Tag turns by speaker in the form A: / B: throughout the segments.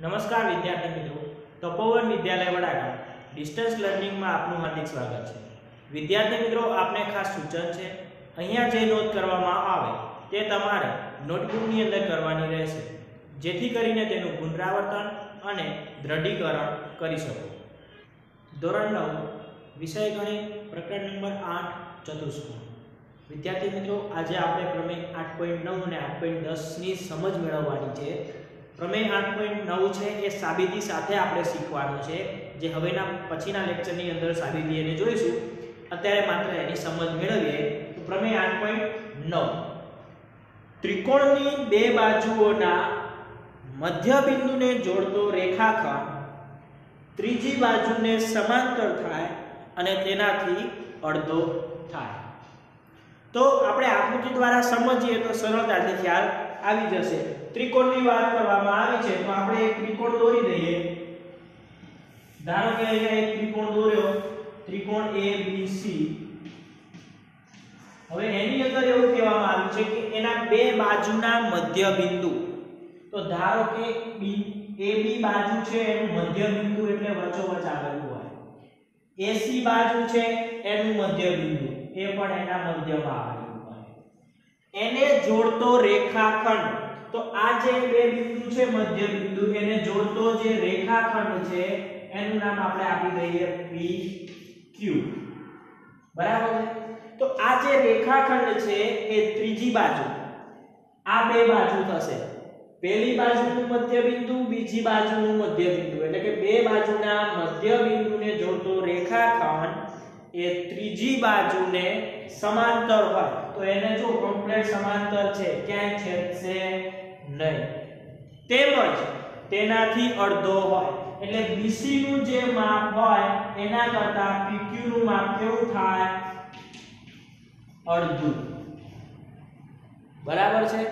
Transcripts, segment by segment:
A: નમસ્કાર વિદ્યાર્થી મિત્રો, તપોવન વિદ્યાલય વડાગામ ડિસ્ટન્સ લર્નિંગમાં આપનું હાર્દિક સ્વાગત છે. વિદ્યાર્થી મિત્રો, આપને ખાસ સૂચન છે, અહીંયા જે નોંધ કરવામાં આવે, તે તમારે નોટબુકની અંદર કરવાની રહેશે, જેથી કરીને તેનું પુનરાવર્તન અને દ્રઢીકરણ કરી શકો. ધોરણ નવ, વિષય ગણિત, પ્રકરણ નંબર આઠ, ચતુષ્કોણ. વિદ્યાર્થી મિત્રો, આજે આપણે પ્રમેય આઠ પોઈન્ટ નવ અને આઠ પોઈન્ટ દસની સમજ મેળવવાની છે. પ્રમેય આઠ પોઈન્ટ નવ છે એ સાબિતી સાથે આપણે શીખવાનું છે, જે હવેના પછીના લેક્ચરની અંદર સાબિતી એને જોઈશું. અત્યારે માત્ર એની સમજ મેળવીએ તો પ્રમેય આઠ પોઈન્ટ નવ. ત્રિકોણની બે બાજુઓના મધ્યબિંદુને જોડતો રેખાખંડ ત્રીજી બાજુને સમાંતર થાય અને તેનાથી અડધો થાય. તો આપણે આકૃતિ દ્વારા સમજીએ તો સરળતાથી ખ્યાલ આવી જશે. ત્રિકોણની વાત કરવામાં આવી છે, તો આપણે એક ત્રિકોણ દોરી દઈએ. ધારો કે અહીંયા એક ત્રિકોણ દોર્યો, ત્રિકોણ એ B, C. હવે એની અંદર એવું કહેવામાં આવ્યું છે કે એના બે બાજુના મધ્ય બિંદુ તો ધારો કે B AB બાજુ છે, એનું મધ્ય બિંદુ એટલે વચ્ચોવચ આવેલું હોય. AC બાજુ છે, એનું મધ્ય બિંદુ એ પણ એના મધ્યમાં આવેલું હોય. એને જોડતો રેખાખંડ તો આ જે બે બિંદુ છે મધ્ય બિંદુ, એને જોડતો જે રેખાખંડ છે, એનું નામ આપણે આપી દઈએ PQ બરાબર છે? તો આ જે રેખાખંડ છે, એ ત્રીજી બાજુ. આ બે બાજુ થશે. પહેલી બાજુનું મધ્ય બિંદુ, બીજી બાજુનું મધ્ય બિંદુ. એટલે કે બે બાજુના મધ્ય બિંદુને જોડતો રેખાખંડ એ ત્રીજી બાજુને સમાંતર હોય. તો એને જો કમ્પ્લીટ સમાંતર છે, ક્યાંય છેદશે? નહીં. તેમજ તેનાથી અડધો હોય. એટલે BC નું જે માપ હોય, એના કરતા PQ નું માપ કેવું થાય? અડધું. બરાબર છે?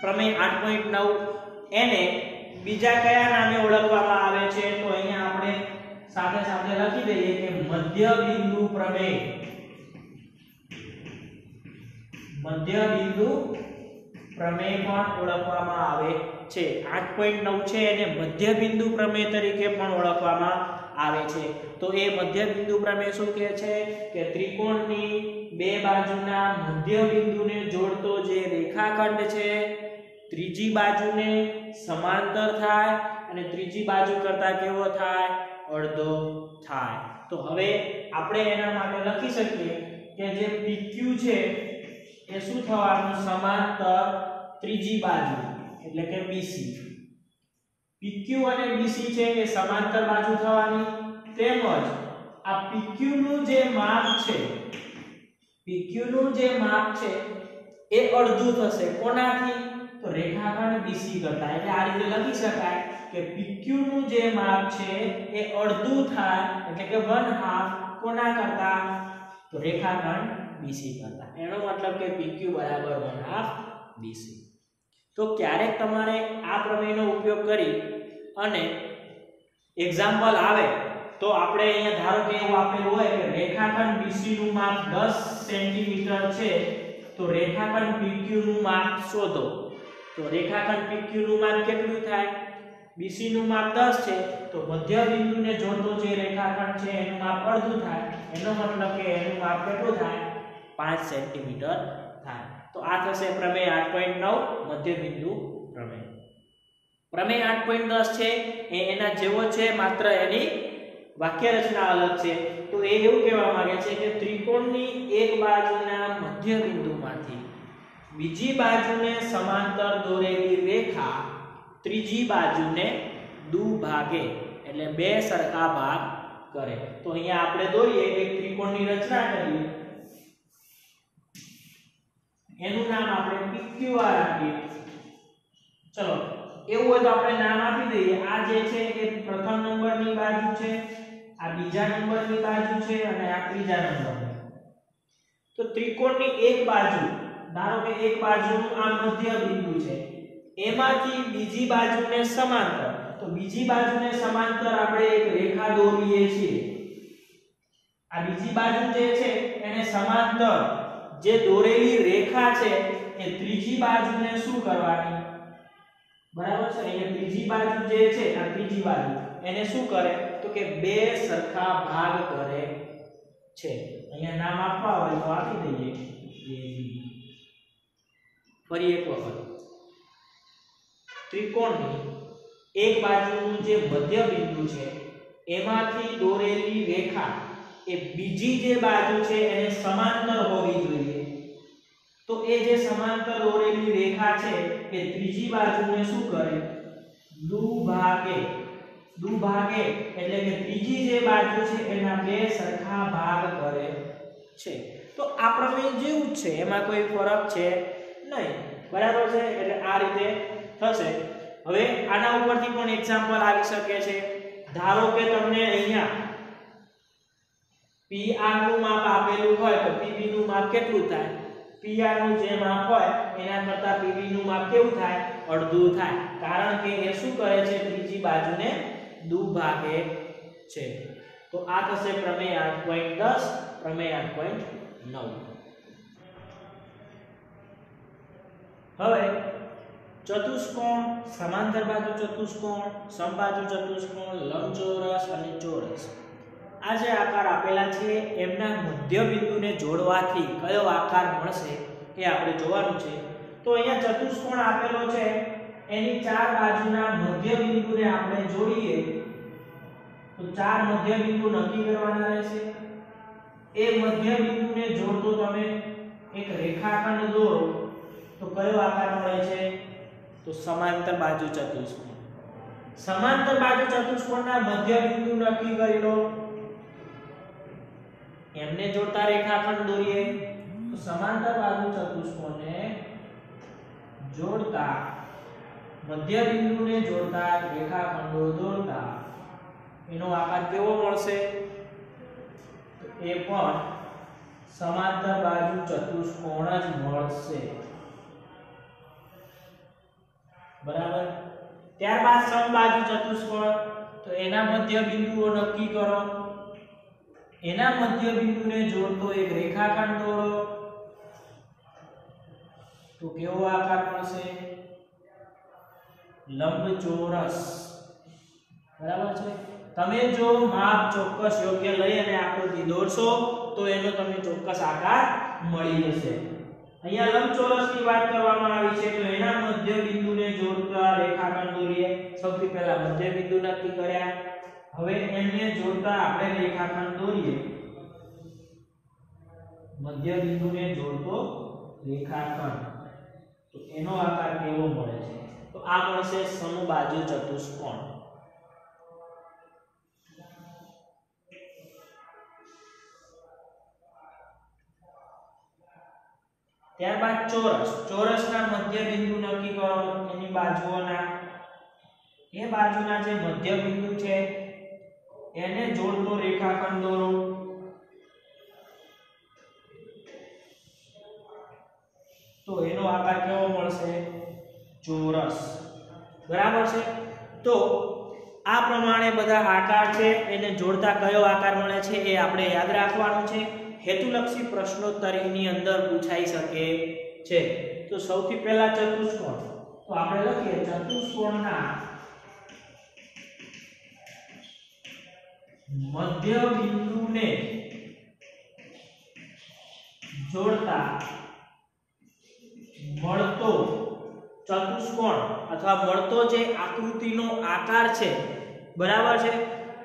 A: પ્રમેય 8.9 એને બીજા કયા નામે ઓળખવામાં આવે છે? તો અહીંયા આપણે સાથે સાથે લખી દઈએ કે મધ્ય બિંદુ પ્રમેય. મધ્ય બિંદુ પ્રમેય પણ ઓળખવામાં આવે છે. 8.9 છે એને મધ્ય બિંદુ પ્રમેય તરીકે પણ ઓળખવામાં આવે છે. તો એ મધ્ય બિંદુ પ્રમેય શું કહે છે? કે ત્રિકોણની બે બાજુના મધ્ય બિંદુને જોડતો જે રેખાખંડ છે, ત્રીજી બાજુને સમાંતર થાય અને ત્રીજી બાજુ કરતા કેવો થાય? અડધો થાય. તો હવે આપણે એના માટે લખી શકીએ કે જે PQ છે એ શું થવાનું? સમાંતર ત્રીજી બાજુ, એટલે કે BC PQ અને BC છે એ સમાંતર બાજુ થવાની. તેમજ આ PQ નું જે માપ છે PQ નું જે માપ છે, એ અડધું થશે. કોનાથી? તો રેખાખંડ BC કરતા. એટલે આ રીતે લખી શકાય કે PQ નું જે માપ છે, એ અડધું થાય, એટલે કે 1 હાફ કોના કરતા? તો રેખાખંડ BC કરતા. એનો મતલબ કે PQ બરાબર 1/2 BC તો ક્યારેક તમારે આ પ્રમેયનો ઉપયોગ કરી અને એક્ઝામ્પલ આવે તો આપણે અહીંયા ધારો કે એવું આપેલું હોય કે રેખાખંડ BC નું માપ 10 સેન્ટીમીટર છે, તો રેખાખંડ PQ નું માપ શોધો. તો રેખાખંડ PQ નું માપ કેટલું થાય? BC નું માપ 10 છે, તો મધ્ય બિંદુને જોડતો જે રેખાખંડ છે, એનું માપ અડધું થાય. એનો મતલબ કે એનું માપ કેટલું થાય? 5 સેન્ટીમીટર થાય. તો આ થશે પ્રમેય 8.9 મધ્ય બિંદુ પ્રમેય. પ્રમેય 8.10 છે, એ એના જેવો છે, માત્ર એની વાક્ય રચના અલગ છે. તો એ એવું કહેવા માંગે છે કે ત્રિકોણની એક બાજુના મધ્ય બિંદુમાંથી બીજી બાજુને સમાંતર દોરેલી રેખા ત્રીજી બાજુને દુભાગે, એટલે બે સરખા ભાગ કરે. તો અહીંયા આપણે દોરીએ એક ત્રિકોણની રચના કરીએ. એનું નામ આપણે PQR આપીએ. ચલો, એવું હોય તો આપણે નામ આપી દઈએ. આ જે છે એ પ્રથમ નંબરની બાજુ છે, આ બીજા નંબરની બાજુ છે અને આ ત્રીજા નંબર તો ત્રિકોણની એક બાજુ, ધારો કે એક બાજુનું આ મધ્ય બિંદુ છે, એમાંથી બીજી બાજુને સમાંતર. તો બીજી બાજુને સમાંતર આપણે એક રેખા દોરીએ છીએ. આ બીજી બાજુ જે છે એને સમાંતર જે દોરેલી રેખા છે એ ત્રીજી બાજુને શું કરવાની? બરાબર છે? અહીંયા ત્રીજી બાજુ જે છે, આ ત્રીજી બાજુ, એને શું કરે? તો કે બે સરખા ભાગ કરે છે. અહીંયા નામ આપવા હોય તો આપી દઈએ. ફરી એક વખત. ત્રિકોણની એક બાજુનું જે મધ્ય બિંદુ છે, એમાંથી દોરેલી રેખા એ બીજી જે બાજુ છે, એને સમાંતર હોવી જોઈએ. તો એ જે સમાંતર દોરેલી રેખા છે, એ ત્રીજી બાજુને શું કરે? દુભાગે. દુભાગે એટલે કે ત્રીજી જે બાજુ છે, એના બે સરખા ભાગ કરે છે. તો આ પ્રમેય જેવું જ છે, એમાં કોઈ ફરક છે નહીં. બરાબર છે? એટલે આ રીતે થશે. હવે આના ઉપરથી પણ એક્ઝામ્પલ આવી શકે છે. ધારો કે તમને અહીંયા PR નું માપ આપેલું હોય, તો પીબી નું માપ કેટલું થાય? PR નું જે માપ હોય, એના કરતાં PB નું માપ કેવું થાય? અડધું થાય. કારણ કે એ શું કરે છે? ત્રીજી બાજુને દુભાગે છે. તો આ થશે પ્રમેય 8.10 પ્રમેય 8.9 હવે, ચતુષ્કોણ, સમાંતર બાજુ ચતુષ્કોણ, સમબાજુ ચતુષ્કોણ, લંબચોરસ અને ચોરસ. આ જે આકાર આપેલા છે. એમના મધ્ય બિંદુને જોડવાથી કયો આકાર મળશે એ આપણે જોવાનું છે. તો અહીંયા ચતુષ્કોણ આપેલો છે. એની ચાર બાજુના મધ્ય બિંદુને આપણે જોડીએ. તો ચાર મધ્ય બિંદુ નક્કી કરવાના રહેશે. એ મધ્ય બિંદુને જોડતો તમે એક રેખાખંડ દોરો. તો કયો આકાર મળે છે? તો સમાંતર બાજુ ચતુષ્કોણ. સમાંતર બાજુ ચતુષ્કોણના મધ્ય બિંદુ નક્કી કરી લો. એમને જોડતા રેખાખંડ દોરીએ, તો સમાંતર બાજુ ચતુષ્કોણને જોડતા મધ્ય બિંદુને જોડતા રેખાખંડો દોરતા. એનો આકાર કેવો મળશે? તો એ પણ સમાંતર બાજુ ચતુષ્કોણ જ મળશે. બરાબર? ત્યારબાદ સમબાજુ ચતુષ્કોણ, તો એના મધ્ય બિંદુઓ નક્કી કરો. એના મધ્ય બિંદુને જોડતો એક રેખાખંડ દોરો. તો કેવો આકાર મળશે? લંબચોરસ. બરાબર છે? તમે જો માપ ચોક્કસ યોગ્ય લઈ અને આકૃતિ દોરશો, તો એનો તમને ચોક્કસ આકાર મળી જશે. અહીંયા લંબચોરસની વાત કરવામાં આવી છે, તો એના મધ્ય બિંદુને જોડતા રેખાખંડ દોરીએ. સૌથી પહેલા મધ્ય બિંદુ નક્કી કર્યા. હવે એમને જોડતા આપણે રેખાખંડ દોરીએ. મધ્ય બિંદુને જોડતો રેખાખંડ. તો એનો આકાર કેવો મળે છે? તો આ મળશે સમબાજુ ચતુષ્કોણ. ત્યારબાદ ચોરસ. ચોરસના મધ્ય બિંદુ નક્કી કરો. એની બાજુઓના. એ બાજુના જે મધ્ય બિંદુ છે એને જોડતો રેખાખંડ દોરો. તો એનો આકાર કેવો મળશે? ચોરસ. બરાબર છે? તો આ પ્રમાણે બધા આકાર છે, એને જોડતા કયો આકાર મળે છે એ આપણે યાદ રાખવાનું છે. હેતુલક્ષી પ્રશ્નોત્તરીની અંદર પૂછાઈ શકે છે. તો સૌથી પહેલા ચતુષ્કોણ. તો આપણે લખીએ ચતુષ્કોણના મધ્ય બિંદુને જોડતા મળતો ચતુષ્કોણ અથવા મળતો જે આકૃતિનો આકાર છે, બરાબર છે?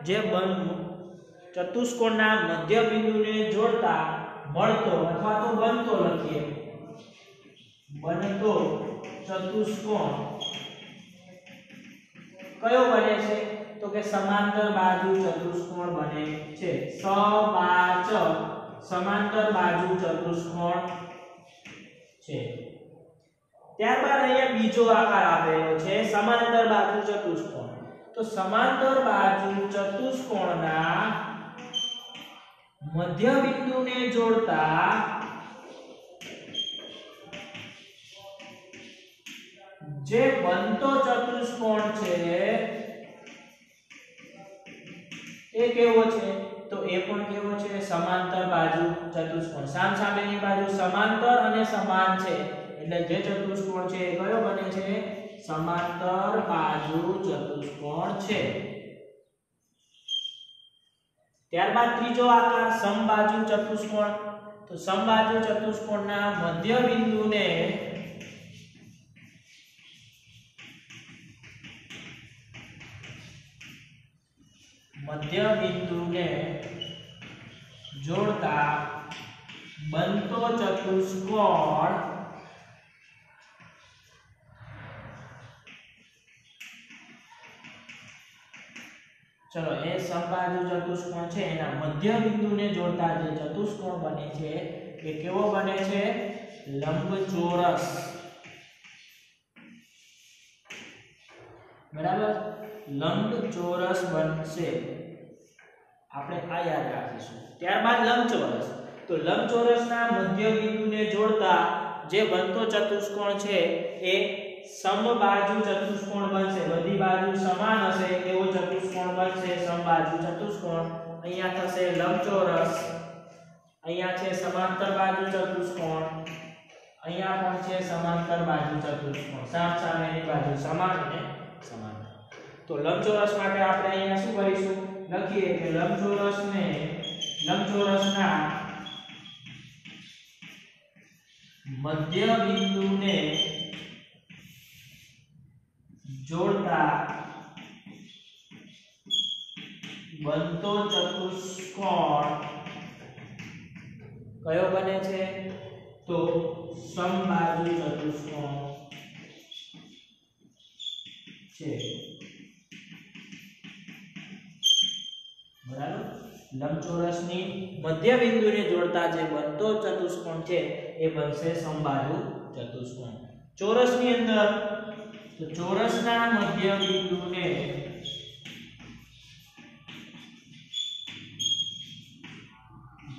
A: જે ચતુષ્કોણના મધ્ય બિંદુને જોડતા મળતો અથવા તો બનતો લખીએ. બનતો ચતુષ્કોણ. કયો બને છે? તો કે સમાંતર બાજુ ચતુષ્કોણ બને છે. સબાચ સમાંતર બાજુ ચતુષ્કોણ છે. ત્યારબાદ અહીંયા બીજો આકાર આપેલો છે, સમાંતર બાજુ ચતુષ્કોણ. તો સમાંતર બાજુ ચતુષ્કોણના મધ્ય બિંદુને જોડતા જે બનતો ચતુષ્કોણ છે એ કેવો છે? તો એ પણ કેવો છે? સમાંતર બાજુ ચતુષ્કોણ. સામસામેની બાજુ સમાંતર અને સમાન છે. એટલે જે ચતુષ્કોણ છે એ કયો બને છે? સમાંતર બાજુ ચતુષ્કોણ છે. ત્યારબાદ ત્રીજો આકાર, સમબાજુ ચતુષ્કોણ. તો સમબાજુ ચતુષ્કોણના મધ્ય બિંદુને મધ્ય બિંદુને જોડતા બનતો ચતુષ્કોણ ચલો, એ સમબાજુ ચતુષ્કોણ છે, એના મધ્ય બિંદુને જોડતા જે ચતુષ્કોણ બને છે, એ કેવો બને છે? લંબચોરસ. બરાબર? લંબચોરસ બનશે. આપણે આ યાદ રાખીશું. ત્યારબાદ લંબચોરસ. તો લંબચોરસના મધ્ય બિંદુને જોડતા જે બનતો ચતુષ્કોણ છે, એ સમબાજુ ચતુષ્કોણ બનશે. બધી બાજુ સમાન હશે, એવો ચતુષ્કોણ બનશે. સમબાજુ ચતુષ્કોણ. અહીંયા થશે લંબચોરસ. અહીંયા છે સમાંતર બાજુ ચતુષ્કોણ. અહીંયા પણ છે સમાંતર બાજુ ચતુષ્કોણ. સામ સામેની બાજુ સમાન અને સમાંતર. તો લંબચોરસ માટે આપણે અહીંયા શું કરીશું? લખીએ કે લંબચોરસને, લંબચોરસના મધ્ય બિંદુને જોડતા બનતો ચતુષ્કોણ કયો બને છે? તો સમબાજુ ચતુષ્કોણ છે. લંબચોરસની મધ્ય બિંદુને જોડતા જે બનતો ચતુષ્કોણ છે, એ બનશે સમબાજુ ચતુષ્કોણ. ચોરસની અંદર, તો ચોરસના મધ્ય બિંદુને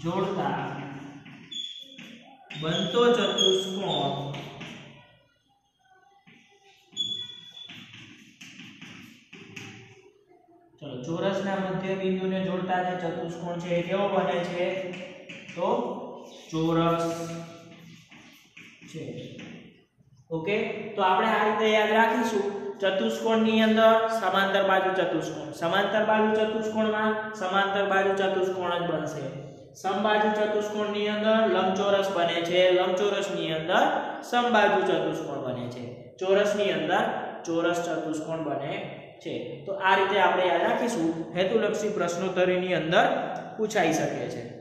A: જોડતા બનતો ચતુષ્કોણ મધ્ય બિંદુને જોડતા જે ચતુષ્કોણ છે એ કેવો બને છે? તો ચોરસ છે. ઓકે? તો આપણે આ રીતે યાદ રાખીશું. ચતુષ્કોણની અંદર સમાંતર બાજુ ચતુષ્કોણ. સમાંતર બાજુ ચતુષ્કોણમાં સમાંતર બાજુ ચતુષ્કોણ જ બનશે. સમબાજુ ચતુષ્કોણની અંદર લંબચોરસ બને છે. લંબચોરસની અંદર સમબાજુ ચતુષ્કોણ બને છે. ચોરસની અંદર ચોરસ ચતુષ્કોણ બને છે. તો આ રીતે આપણે યાદ રાખીશું હેતુલક્ષી પ્રશ્નોત્તરીની અંદર પૂછાઈ શકે છે.